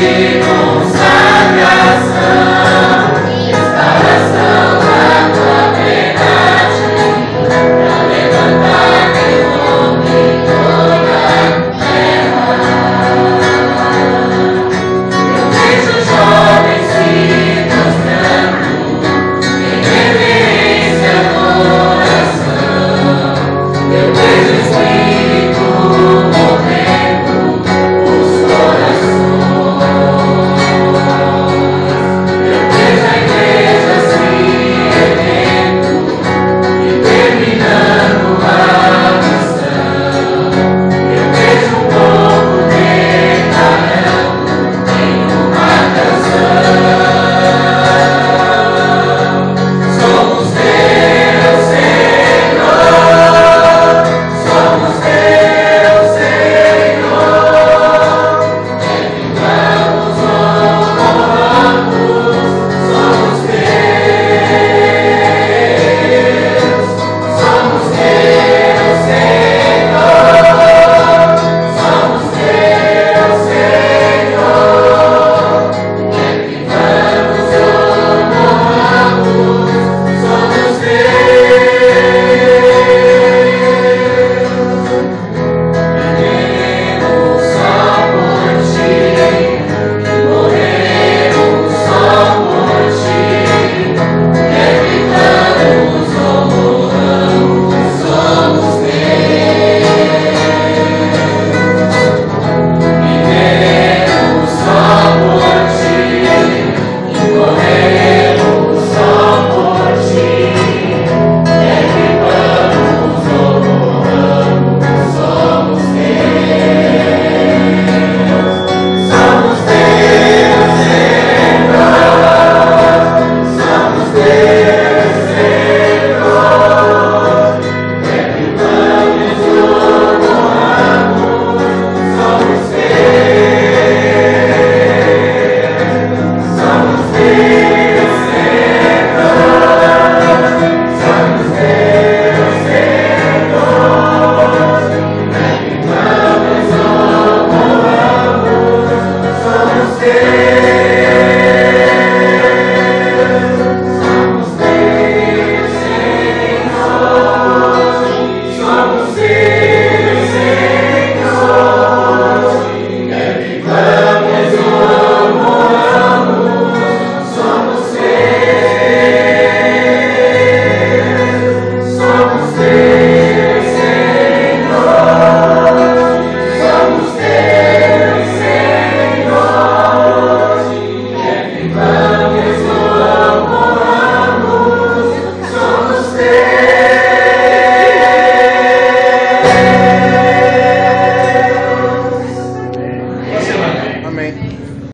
Jésus,